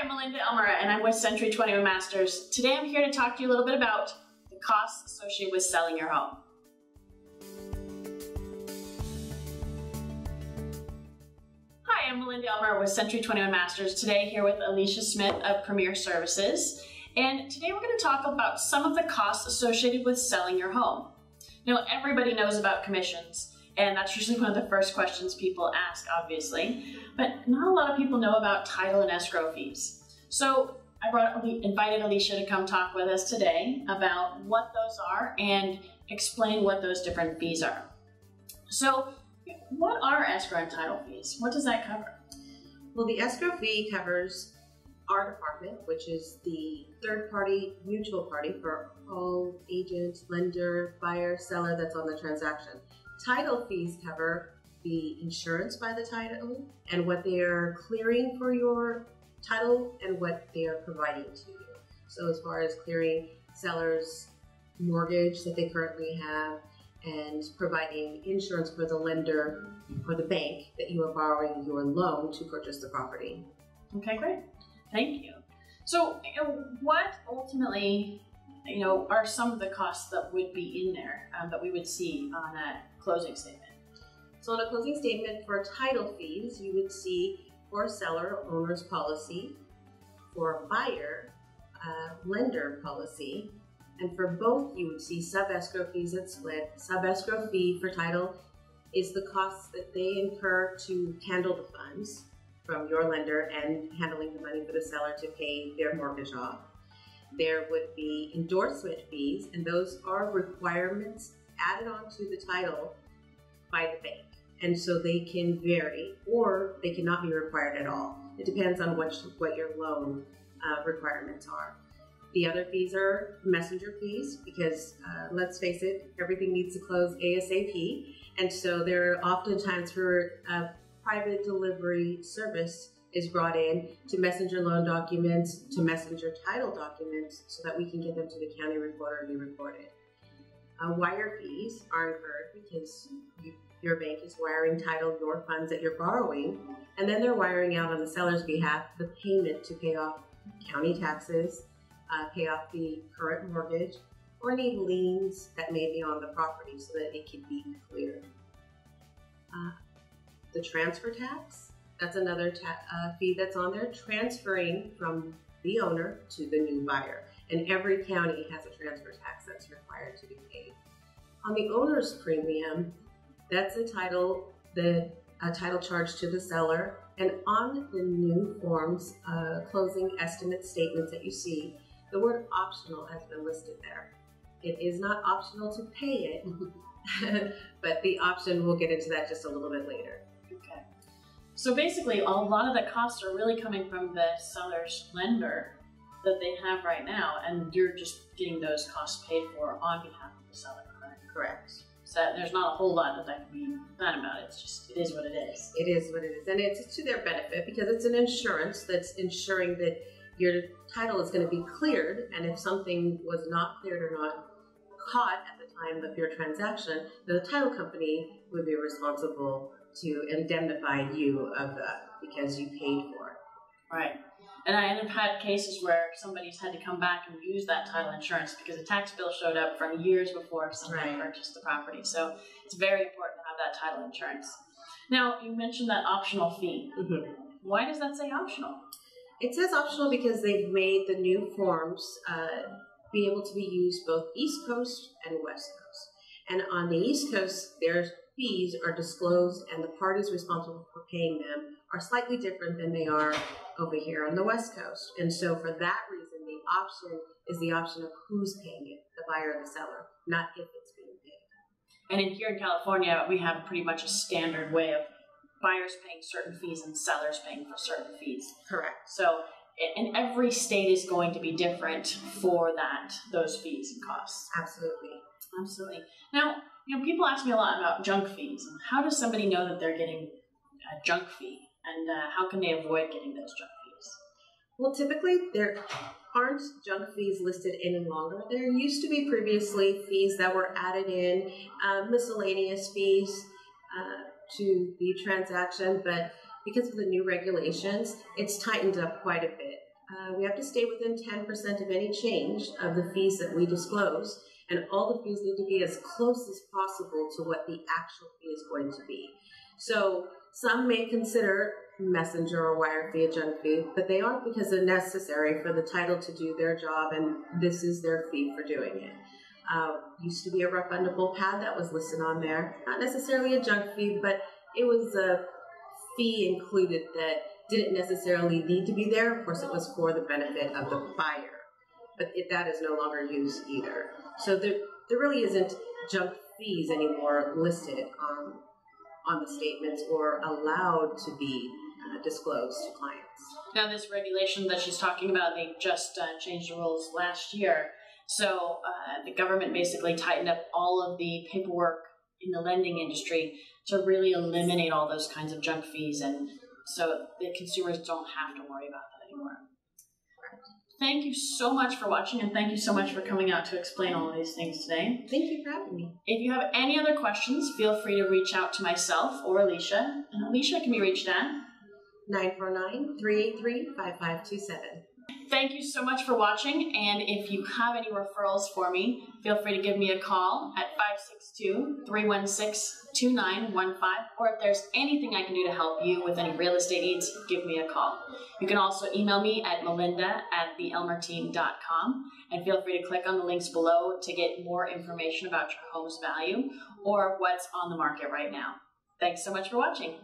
I'm Melinda Elmer, and I'm with Century 21 Masters. Today I'm here to talk to you a little bit about the costs associated with selling your home. Hi, I'm Melinda Elmer with Century 21 Masters. Today here with Alicia Smith of Premier Services. And today we're going to talk about some of the costs associated with selling your home. Now, everybody knows about commissions, and that's usually one of the first questions people ask, obviously. But not a lot of people know about title and escrow fees. So I brought, invited Alicia to come talk with us today about what those are and explain what those different fees are. So what are escrow and title fees? What does that cover? Well, the escrow fee covers our department, which is the third party mutual party for all agent, lender, buyer, seller that's on the transaction. Title fees cover the insurance by the title and what they are clearing for your title and what they are providing to you. So as far as clearing sellers' mortgage that they currently have and providing insurance for the lender or the bank that you are borrowing your loan to purchase the property. Okay, great. Thank you. So, what ultimately, you know, are some of the costs that would be in there um, that we would see on a closing statement? So, on a closing statement for title fees, you would see for seller owner's policy, for buyer uh, lender policy, and for both you would see sub escrow fees that split. Sub escrow fee for title is the costs that they incur to handle the funds from your lender and handling the money for the seller to pay their mortgage off. There would be endorsement fees, and those are requirements added onto the title by the bank. And so they can vary or they cannot be required at all. It depends on what, what your loan uh, requirements are. The other fees are messenger fees because uh, let's face it, everything needs to close ASAP. And so there are oftentimes for uh, private delivery service is brought in to messenger loan documents, to messenger title documents, so that we can get them to the county recorder and be recorded. Uh, wire fees are incurred because you, your bank is wiring title your funds that you're borrowing, and then they're wiring out on the seller's behalf the payment to pay off county taxes, uh, pay off the current mortgage, or any liens that may be on the property so that it can be cleared. Uh, the transfer tax, that's another uh, fee that's on there, transferring from the owner to the new buyer. And every county has a transfer tax that's required to be paid. On the owner's premium, that's a title the a title charge to the seller. And on the new forms, uh, closing estimate statements that you see, the word optional has been listed there. It is not optional to pay it, but the option, we'll get into that just a little bit later. So basically, a lot of the costs are really coming from the seller's lender that they have right now, and you're just getting those costs paid for on behalf of the seller, correct? Correct. So there's not a whole lot that that can be done about it. It's just, it is what it is. It is what it is. And it's to their benefit because it's an insurance that's ensuring that your title is going to be cleared. And if something was not cleared or not caught at the time of your transaction, the title company would be responsible to indemnify you of that because you paid for it. Right. And I have had cases where somebody's had to come back and use that title insurance because a tax bill showed up from years before somebody right. purchased the property. So it's very important to have that title insurance. Now, you mentioned that optional fee. Mm-hmm. Why does that say optional? It says optional because they've made the new forms uh, be able to be used both East Coast and West Coast. And on the East Coast, there's fees are disclosed and the parties responsible for paying them are slightly different than they are over here on the West Coast. And so for that reason, the option is the option of who's paying it, the buyer or the seller, not if it's being paid. And in here in California, we have pretty much a standard way of buyers paying certain fees and sellers paying for certain fees. Correct. So and every state is going to be different for that those fees and costs. Absolutely. Absolutely. Now, you know, people ask me a lot about junk fees. How does somebody know that they're getting a junk fee? And uh, how can they avoid getting those junk fees? Well, typically there aren't junk fees listed any longer. There used to be previously fees that were added in, uh, miscellaneous fees uh, to the transaction, but because of the new regulations, it's tightened up quite a bit. uh, we have to stay within 10% of any change of the fees that we disclose, and all the fees need to be as close as possible to what the actual fee is going to be. So some may consider messenger or wire fee a junk fee, but they aren't because they're necessary for the title to do their job, and this is their fee for doing it. Uh, used to be a refundable pad that was listed on there. Not necessarily a junk fee, but it was a fee included that didn't necessarily need to be there. Of course, it was for the benefit of the buyer, but it, that is no longer used either. So there, there really isn't junk fees anymore listed on on the statements or allowed to be uh, disclosed to clients. Now, this regulation that she's talking about, they just uh, changed the rules last year. So uh, the government basically tightened up all of the paperwork in the lending industry to really eliminate all those kinds of junk fees, and so the consumers don't have to worry about that anymore. Thank you so much for watching, and thank you so much for coming out to explain all of these things today. Thank you for having me. If you have any other questions, feel free to reach out to myself or Alicia. And Alicia can be reached at 949 383 5527. Thank you so much for watching, and if you have any referrals for me, feel free to give me a call at 562-316-2915, or if there's anything I can do to help you with any real estate needs, give me a call. You can also email me at melinda at theelmerteam.com, and feel free to click on the links below to get more information about your home's value or what's on the market right now. Thanks so much for watching.